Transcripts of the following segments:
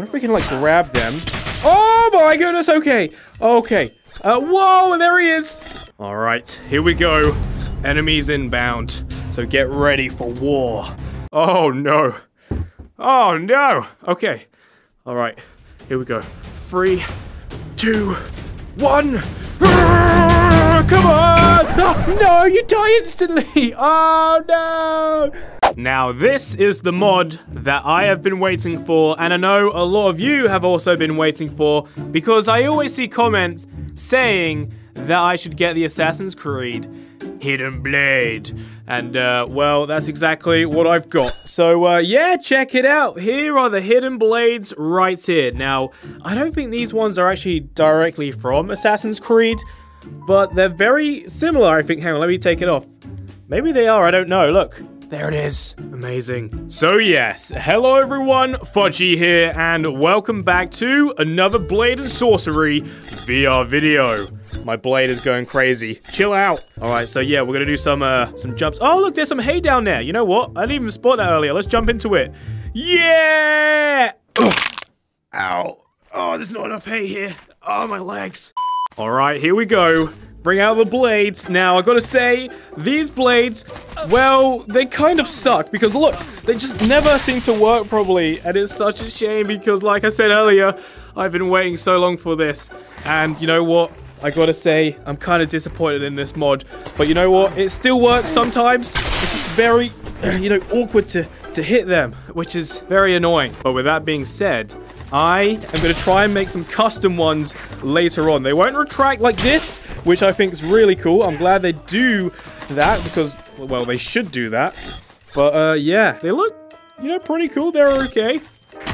wonder if we can, like, grab them. Oh, my goodness. Okay. Okay. Uh, whoa, there he is. All right, here we go. Enemies inbound. So get ready for war. Oh, no. Oh, no. Okay. All right, here we go. Three, two, one. Come on! No, no, you die instantly! Oh no! Now, this is the mod that I have been waiting for, and I know a lot of you have also been waiting for, because I always see comments saying that I should get the Assassin's Creed Hidden Blade. And, uh, well, that's exactly what I've got. So, uh, yeah, check it out. Here are the Hidden Blades right here. Now, I don't think these ones are actually directly from Assassin's Creed, but they're very similar, I think. Hang on, let me take it off. Maybe they are, I don't know. Look, there it is. Amazing. So yes, hello everyone, Fudgy here, and welcome back to another Blade and Sorcery VR video. My blade is going crazy. Chill out. All right, so yeah, we're gonna do some uh, some jumps. Oh, look, there's some hay down there. You know what? I didn't even spot that earlier. Let's jump into it. Yeah! Ugh. Ow. Oh, there's not enough hay here. Oh, my legs. All right, here we go. Bring out the blades. Now, I gotta say, these blades, well, they kind of suck because look, they just never seem to work properly. And it's such a shame because, like I said earlier, I've been waiting so long for this. And you know what? I gotta say, I'm kind of disappointed in this mod. But you know what? It still works sometimes. It's just very, you know, awkward to, to hit them, which is very annoying. But with that being said, I am going to try and make some custom ones later on. They won't retract like this, which I think is really cool. I'm glad they do that because, well, they should do that. But, uh, yeah, they look, you know, pretty cool. They're okay.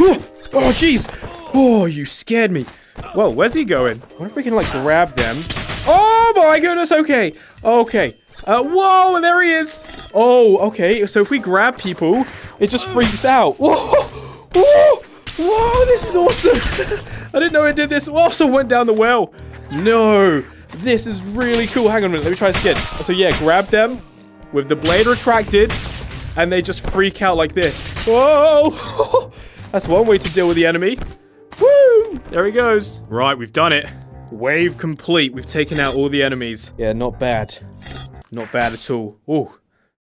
Oh, jeez. Oh, you scared me. Well, where's he going? I wonder if we can, like, grab them. Oh, my goodness. Okay. Okay. Uh, whoa, there he is. Oh, okay. So if we grab people, it just freaks out. Whoa. Whoa. Whoa, this is awesome! I didn't know it did this. Also went down the well. No, this is really cool. Hang on a minute, let me try this again. So yeah, grab them with the blade retracted, and they just freak out like this. Whoa! That's one way to deal with the enemy. Woo! There he goes. Right, we've done it. Wave complete. We've taken out all the enemies. Yeah, not bad. Not bad at all. Ooh.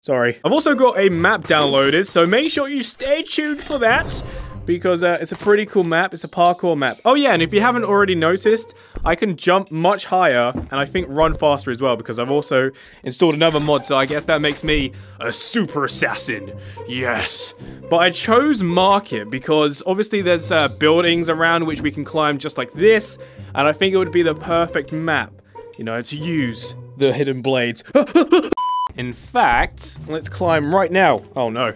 Sorry. I've also got a map downloaded, so make sure you stay tuned for that because uh, it's a pretty cool map. It's a parkour map. Oh yeah, and if you haven't already noticed, I can jump much higher and I think run faster as well because I've also installed another mod, so I guess that makes me a super assassin. Yes. But I chose Market because obviously there's uh, buildings around which we can climb just like this, and I think it would be the perfect map, you know, to use the hidden blades. In fact, let's climb right now. Oh no.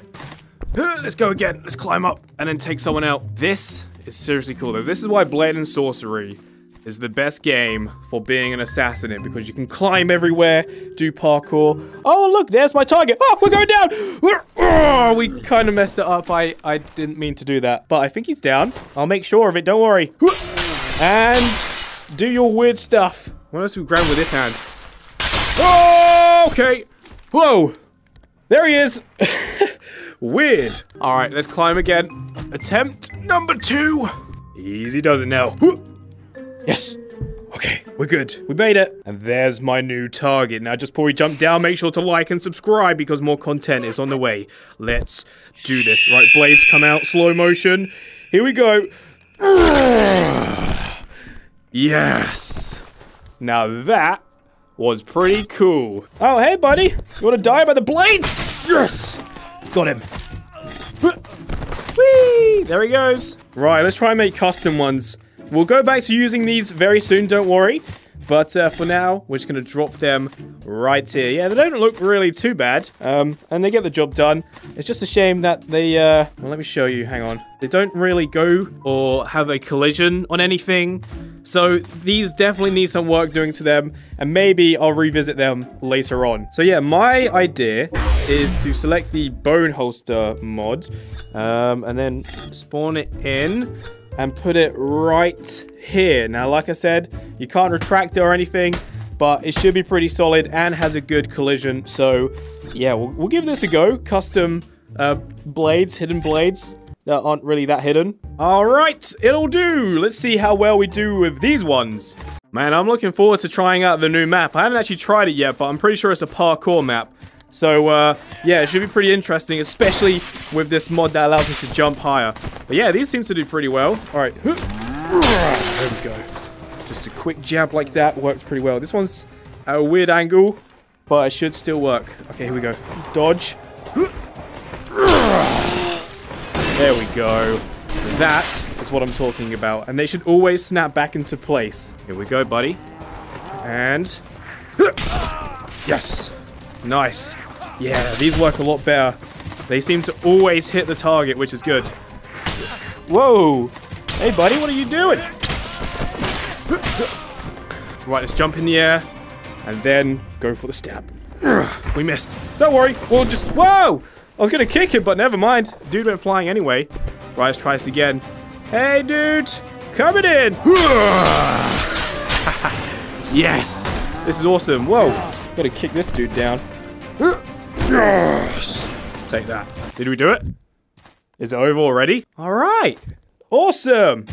Let's go again. Let's climb up and then take someone out. This is seriously cool though. This is why Blade and Sorcery is the best game for being an assassin in because you can climb everywhere, do parkour. Oh, look, there's my target. Oh, we're going down. Oh, we kind of messed it up. I, I didn't mean to do that, but I think he's down. I'll make sure of it. Don't worry. And do your weird stuff. What else we grab with this hand? Oh, okay. Whoa. There he is. Weird. All right, let's climb again. Attempt number two. Easy does it now. Yes. Okay, we're good. We made it. And there's my new target. Now, just before we jump down, make sure to like and subscribe because more content is on the way. Let's do this. Right, blades come out, slow motion. Here we go. Yes. Now that was pretty cool. Oh, hey, buddy. You want to die by the blades? Yes. Got him. Whee! There he goes. Right, let's try and make custom ones. We'll go back to using these very soon, don't worry. But uh, for now, we're just going to drop them right here. Yeah, they don't look really too bad. Um, and they get the job done. It's just a shame that they, uh, well, let me show you. Hang on. They don't really go or have a collision on anything. So these definitely need some work doing to them. And maybe I'll revisit them later on. So yeah, my idea is to select the bone holster mod. Um, and then spawn it in and put it right here. Now, like I said, you can't retract it or anything, but it should be pretty solid and has a good collision. So, yeah, we'll, we'll give this a go. Custom uh, blades, hidden blades. that aren't really that hidden. All right, it'll do. Let's see how well we do with these ones. Man, I'm looking forward to trying out the new map. I haven't actually tried it yet, but I'm pretty sure it's a parkour map. So, uh, yeah, it should be pretty interesting, especially with this mod that allows us to jump higher. But yeah, these seem to do pretty well. All right. There we go. Just a quick jab like that works pretty well. This one's at a weird angle, but it should still work. Okay, here we go. Dodge. There we go. That is what I'm talking about. And they should always snap back into place. Here we go, buddy. And... Yes! Nice. Yeah, these work a lot better. They seem to always hit the target, which is good. Whoa! Hey, buddy, what are you doing? Right, let's jump in the air. And then go for the stab. We missed. Don't worry. We'll just... Whoa! I was gonna kick him, but never mind. Dude went flying anyway. Try this again. Hey, dude! Coming in! yes! This is awesome. Whoa! Gotta kick this dude down. Yes! Take that. Did we do it? Is it over already? Alright! Awesome!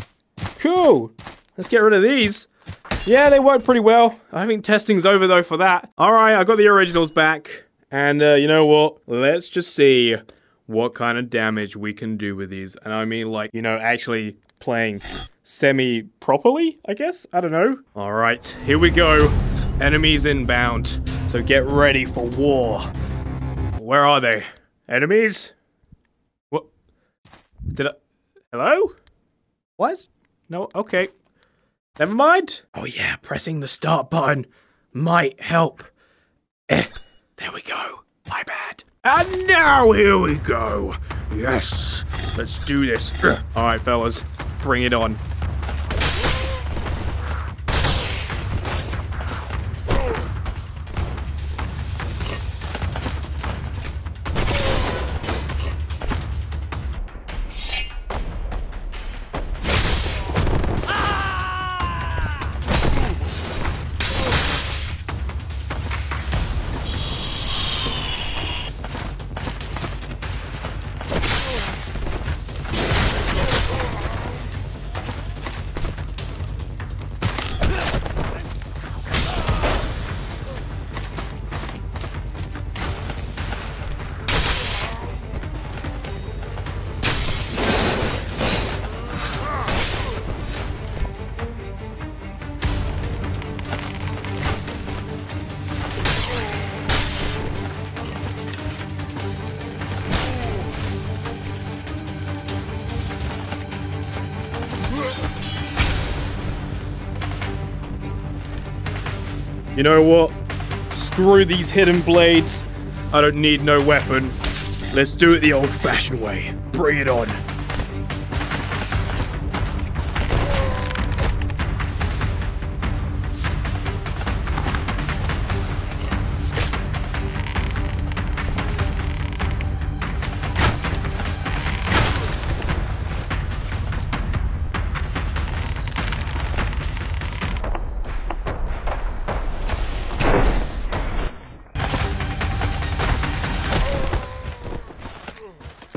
Cool! Let's get rid of these. Yeah, they work pretty well. I think testing's over though for that. Alright, I got the originals back. And uh, you know what? Let's just see what kind of damage we can do with these. And I mean like, you know, actually playing semi-properly, I guess? I don't know. All right, here we go. Enemies inbound. So get ready for war. Where are they? Enemies? What? Did I... Hello? What? No, okay. Never mind. Oh yeah, pressing the start button might help. Eh. There we go. My bad. And now here we go. Yes. Let's do this. All right, fellas. Bring it on. You know what? Screw these hidden blades. I don't need no weapon. Let's do it the old-fashioned way. Bring it on.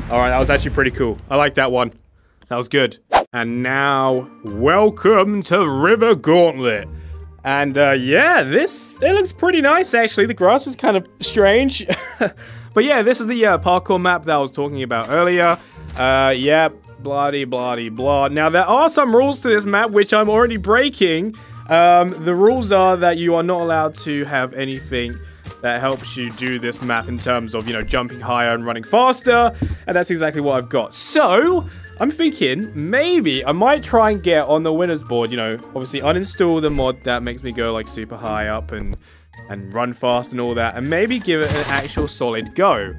Alright, that was actually pretty cool. I like that one. That was good. And now, welcome to River Gauntlet. And uh, yeah, this, it looks pretty nice actually. The grass is kind of strange. but yeah, this is the uh, parkour map that I was talking about earlier. Uh, yeah, bloody, bloody, blah. Now, there are some rules to this map which I'm already breaking. Um, the rules are that you are not allowed to have anything that helps you do this map in terms of, you know, jumping higher and running faster. And that's exactly what I've got. So, I'm thinking maybe I might try and get on the winner's board, you know, obviously uninstall the mod that makes me go like super high up and and run fast and all that, and maybe give it an actual solid go.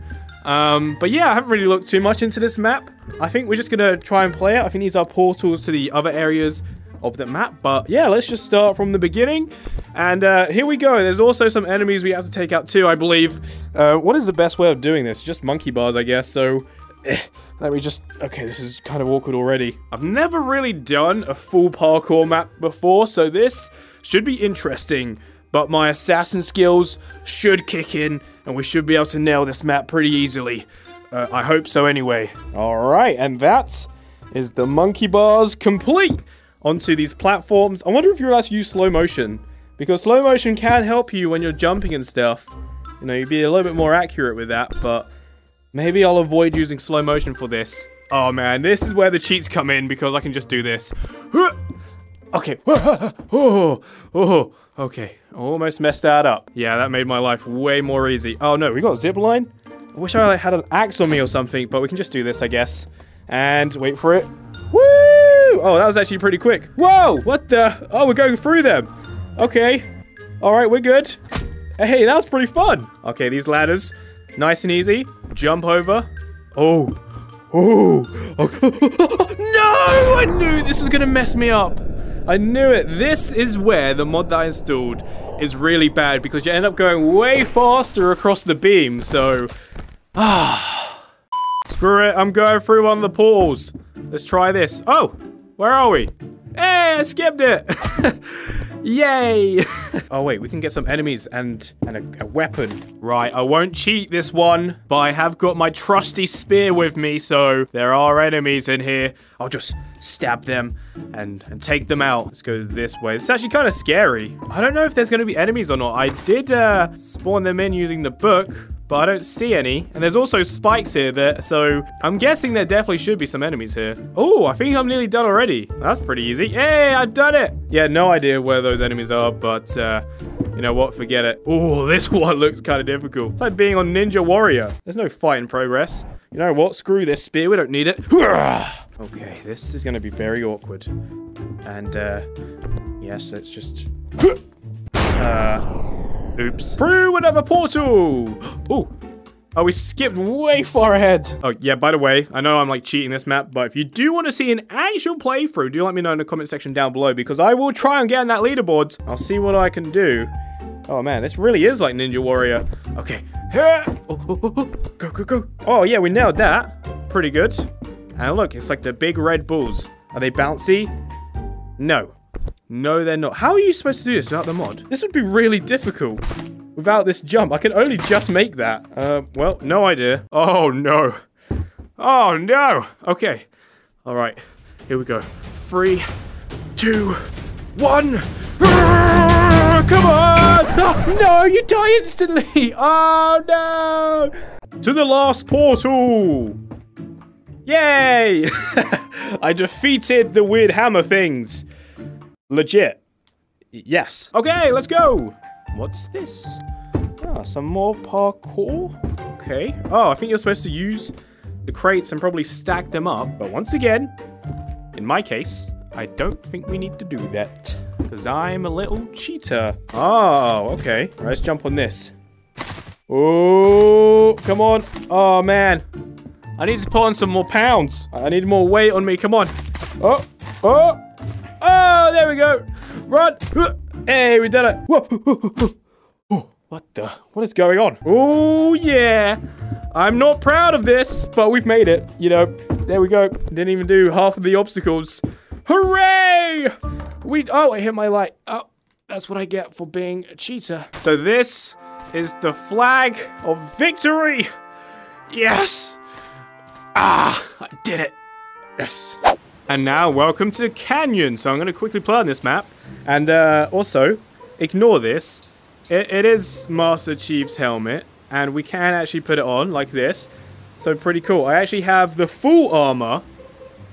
Um, but yeah, I haven't really looked too much into this map. I think we're just going to try and play it. I think these are portals to the other areas of the map. But yeah, let's just start from the beginning. And uh, here we go. There's also some enemies we have to take out too, I believe. Uh, what is the best way of doing this? Just monkey bars, I guess. So eh, let me just... Okay, this is kind of awkward already. I've never really done a full parkour map before, so this should be interesting. But my assassin skills should kick in, and we should be able to nail this map pretty easily. Uh, I hope so anyway. All right, and that is the monkey bars complete onto these platforms. I wonder if you're allowed to use slow motion because slow motion can help you when you're jumping and stuff. You know, you'd be a little bit more accurate with that, but maybe I'll avoid using slow motion for this. Oh man, this is where the cheats come in because I can just do this. Okay. Oh, oh, okay. Almost messed that up. Yeah, that made my life way more easy. Oh no, we got a zip line? I wish I had an axe on me or something, but we can just do this, I guess. And wait for it. Woo! Oh, that was actually pretty quick. Whoa! What the? Oh, we're going through them. Okay. All right, we're good. Hey, that was pretty fun. Okay, these ladders, nice and easy. Jump over. Oh. Oh. no! I knew this was to mess me up. I knew it. This is where the mod that I installed is really bad because you end up going way faster across the beam, so... Ah. Screw it, I'm going through one of the portals. Let's try this. Oh, where are we? Hey, I skipped it. Yay! oh wait, we can get some enemies and, and a, a, weapon. Right, I won't cheat this one, but I have got my trusty spear with me, so there are enemies in here. I'll just stab them and, and take them out. Let's go this way. It's actually kind of scary. I don't know if there's going to be enemies or not. I did uh, spawn them in using the book, but I don't see any. And there's also spikes here, that, so I'm guessing there definitely should be some enemies here. Oh, I think I'm nearly done already. That's pretty easy. Hey, I've done it. Yeah, no idea where those enemies are, but uh, you know what? Forget it. Oh, this one looks kind of difficult. It's like being on Ninja Warrior. There's no fight in progress. You know what? Screw this spear. We don't need it. Okay, this is going to be very awkward. And, uh, yes, let's just... Uh, oops. Through another portal! Oh, Oh, we skipped way far ahead. Oh, yeah, by the way, I know I'm like cheating this map, but if you do want to see an actual playthrough, do let me know in the comment section down below because I will try and get in that leaderboard. I'll see what I can do. Oh man, this really is like Ninja Warrior. Okay. Oh, oh, oh, oh, go, go, go. Oh yeah, we nailed that. Pretty good. And look, it's like the big red bulls. Are they bouncy? No. No, they're not. How are you supposed to do this without the mod? This would be really difficult without this jump. I can only just make that. Uh, well, no idea. Oh, no. Oh, no. Okay. All right. Here we go. Three, two, one. Come on! No, no, you die instantly! Oh, no! To the last portal! Yay! I defeated the weird hammer things. Legit. Yes. Okay, let's go. What's this? Ah, some more parkour. Okay. Oh, I think you're supposed to use the crates and probably stack them up. But once again, in my case, I don't think we need to do that. Because I'm a little cheater. Oh, okay. Right, let's jump on this. Oh, come on. Oh, man. I need to put on some more pounds. I need more weight on me. Come on. Oh, oh, oh, there we go. Run. Hey, we did it. Whoa. What the? What is going on? Oh, yeah. I'm not proud of this, but we've made it. You know, there we go. Didn't even do half of the obstacles. Hooray! We, oh, I hit my light. Oh, that's what I get for being a cheater. So this is the flag of victory. Yes. Ah, I did it. Yes. And now, welcome to Canyon. So I'm going to quickly play on this map. And uh, also, ignore this. It, it is Master Chief's helmet. And we can actually put it on like this. So pretty cool. I actually have the full armor.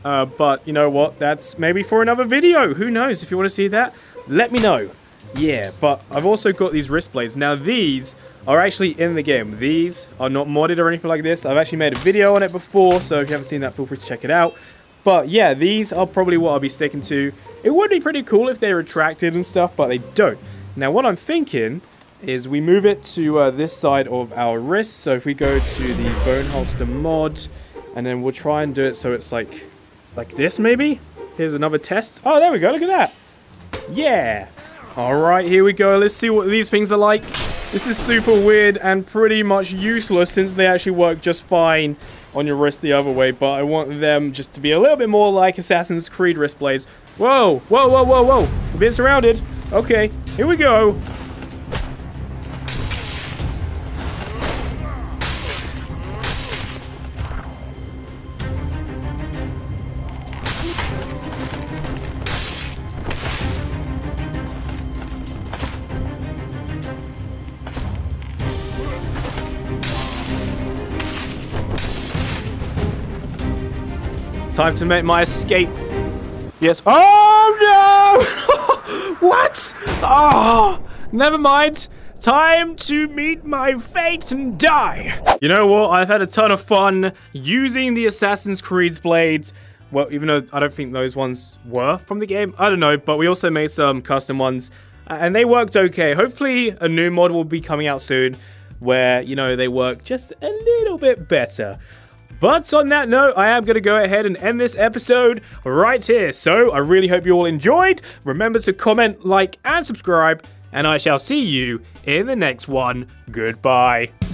Uh, but you know what? That's maybe for another video. Who knows? If you want to see that, let me know. Yeah, but I've also got these wrist blades. Now these are actually in the game. These are not modded or anything like this. I've actually made a video on it before, so if you haven't seen that, feel free to check it out. But yeah, these are probably what I'll be sticking to. It would be pretty cool if they retracted and stuff, but they don't. Now what I'm thinking is we move it to uh, this side of our wrist. So if we go to the bone holster mod, and then we'll try and do it so it's like, like this maybe? Here's another test. Oh, there we go. Look at that. Yeah. All right, here we go. Let's see what these things are like. This is super weird and pretty much useless since they actually work just fine on your wrist the other way, but I want them just to be a little bit more like Assassin's Creed wrist blades. Whoa, whoa, whoa, whoa, whoa. We're being surrounded. Okay, here we go. Time to make my escape. Yes. Oh, no! what? Oh, never mind. Time to meet my fate and die. You know what? I've had a ton of fun using the Assassin's Creed's blades. Well, even though I don't think those ones were from the game. I don't know, but we also made some custom ones. And they worked okay. Hopefully, a new mod will be coming out soon where, you know, they work just a little bit better. But on that note, I am going to go ahead and end this episode right here. So I really hope you all enjoyed. Remember to comment, like, and subscribe. And I shall see you in the next one. Goodbye.